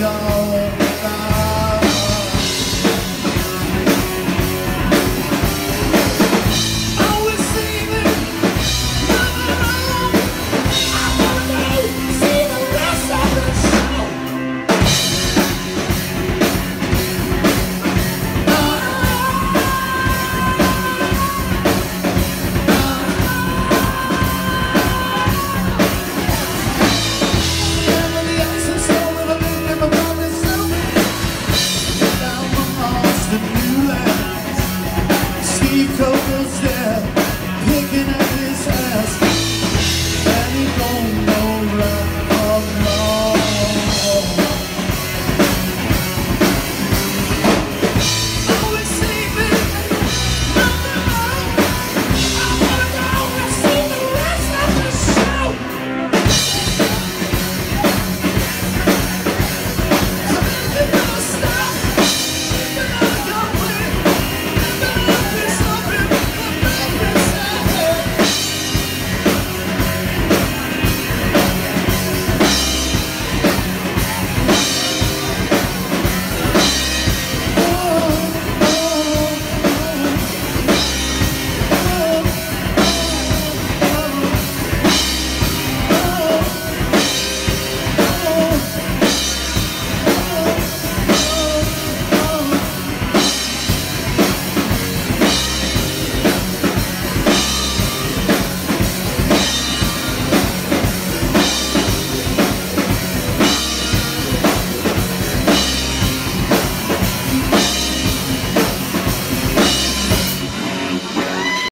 long